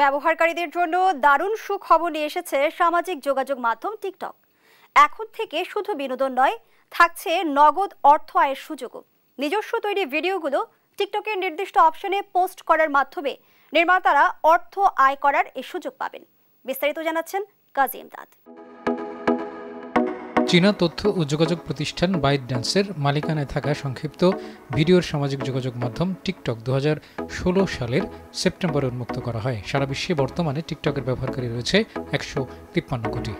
ব্যবহারকারীদের জন্য দারুণ সুখবর নিয়ে এসেছে সামাজিক যোগাযোগ মাধ্যম টিকটক। এখন থেকে শুধু বিনোদন নয়, থাকছে নগদ অর্থ আয়ের সুযোগও। নিজস্ব তৈরি ভিডিওগুলো টিকটকের নির্দিষ্ট অপশনে পোস্ট করার মাধ্যমে নির্মাতারা অর্থ আয় করার এই সুযোগ পাবেন। বিস্তারিত জানাচ্ছেন কাজী ইমদাদ। চীনা তথ্য ও যোগাযোগ প্রতিষ্ঠান বাইট ড্যান্সের মালিকানায় থাকা সংক্ষিপ্ত ভিডিওর সামাজিক যোগাযোগ মাধ্যম টিকটক দু হাজার ষোলো সালের সেপ্টেম্বরে উন্মুক্ত করা হয়। সারা বিশ্বে বর্তমানে টিকটকের ব্যবহারকারী রয়েছে একশো তিপ্পান্ন কোটি।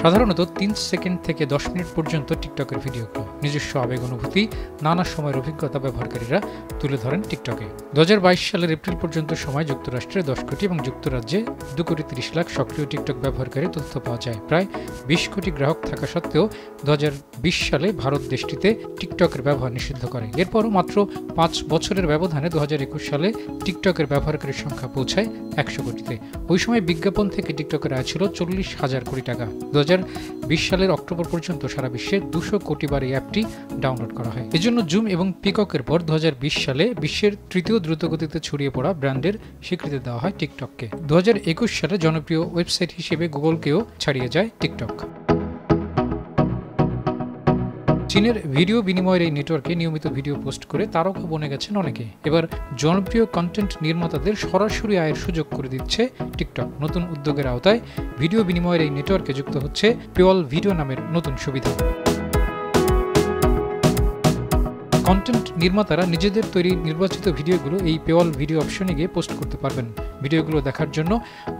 সাধারণত তিন সেকেন্ড থেকে দশ মিনিট পর্যন্ত টিকটকের ভিডিওগুলো নিজস্ব আবেগ অনুভূতি, নানা সময়ের অভিজ্ঞতা ব্যবহারকারীরা তুলে ধরেন টিকটকে। দু হাজার বাইশ সালের এপ্রিল পর্যন্ত সময় যুক্তরাষ্ট্রে দশ কোটি এবং যুক্তরাজ্যে দু কোটি তিরিশ লাখ সক্রিয় টিকটক ব্যবহারকারী তথ্য পাওয়া যায়। প্রায় বিশ কোটি গ্রাহক থাকা সত্ত্বেও দু হাজার বিশ সালে ভারত দেশটিতে টিকটকের ব্যবহার নিষিদ্ধ করে। এরপরও মাত্র পাঁচ বছরের ব্যবধানে দু হাজার একুশ সালে টিকটকের ব্যবহারকারীর সংখ্যা পৌঁছায় একশো কোটিতে। ওই সময় বিজ্ঞাপন থেকে টিকটকের আয় ছিল চল্লিশ হাজার কোটি টাকা। দু সালের অক্টোবর পর্যন্ত সারা বিশ্বে দুশো কোটি বার এই অ্যাপটি ডাউনলোড করা হয়। এজন্য জুম এবং পিককের পর দু হাজার বিশ সালে বিশ্বের তৃতীয় দ্রুতগতিতে ছড়িয়ে পড়া ব্র্যান্ডের স্বীকৃতি দেওয়া হয় টিকটককে। দু হাজার একুশ সালে জনপ্রিয় ওয়েবসাইট হিসেবে গুগলকেও ছাড়িয়ে যায় টিকটক। চীনের ভিডিও বিনিময়ের এই নেটওয়ার্কে নিয়মিত ভিডিও পোস্ট করে তারকা বনে গেছেন অনেকে। এবার জনপ্রিয় কন্টেন্ট নির্মাতাদের সরাসরি আয়ের সুযোগ করে দিচ্ছে টিকটক। নতুন উদ্যোগের আওতায় ভিডিও বিনিময়ের এই নেটওয়ার্কে যুক্ত হচ্ছে পেওয়াল ভিডিও নামের নতুন সুবিধা। কন্টেন্ট নির্মাতারা নিজেদের তৈরি নির্বাচিত ভিডিওগুলো এই পেওয়াল ভিডিও অপশনে গিয়ে পোস্ট করতে পারবেন। ভিডিওগুলো দেখার জন্য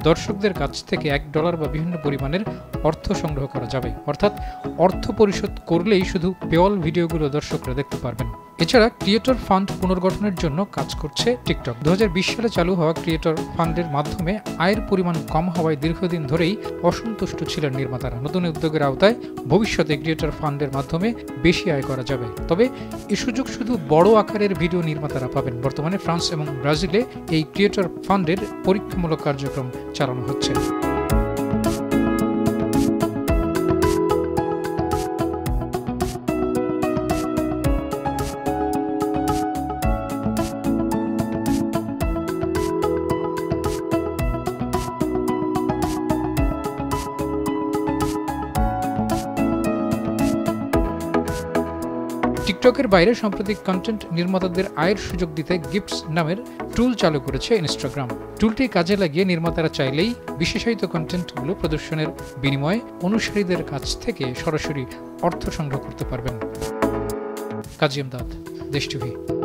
দর্শকদের কাছ থেকে এক ডলার বা বিভিন্ন পরিমাণের অর্থ সংগ্রহ করা যাবে। অর্থাৎ অর্থ পরিশোধ করলেই শুধু পেওয়াল ভিডিওগুলো দর্শকরা দেখতে পারবেন। এছাড়া ক্রিয়েটর ফান্ড পুনর্গঠনের জন্য কাজ করছে টিকটক। দু হাজার বিশ সালে চালু হওয়া ক্রিয়েটর ফান্ডের মাধ্যমে আয়ের পরিমাণ কম হওয়ায় দীর্ঘদিন ধরেই অসন্তুষ্ট ছিলেন নির্মাতারা। নতুন উদ্যোগের আওতায় ভবিষ্যতে ক্রিয়েটর ফান্ডের মাধ্যমে বেশি আয় করা যাবে। তবে এ সুযোগ শুধু বড় আকারের ভিডিও নির্মাতারা পাবেন। বর্তমানে ফ্রান্স এবং ব্রাজিলে এই ক্রিয়েটর ফান্ডের পরীক্ষামূলক কার্যক্রম চালানো হচ্ছে। টিকটকের বাইরে সাম্প্রতিক কন্টেন্ট নির্মাতাদের আয়ের সুযোগ দিতে গিফটস নামের টুল চালু করেছে ইনস্টাগ্রাম টুলটি কাজে লাগিয়ে নির্মাতারা চাইলেই বিশেষায়িত কন্টেন্টগুলো প্রদর্শনের বিনিময়ে অনুসারীদের কাছ থেকে সরাসরি অর্থ সংগ্রহ করতে পারবেন। কাজী আমদাদ, দেশ টিভি।